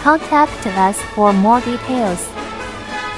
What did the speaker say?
Contact us for more details.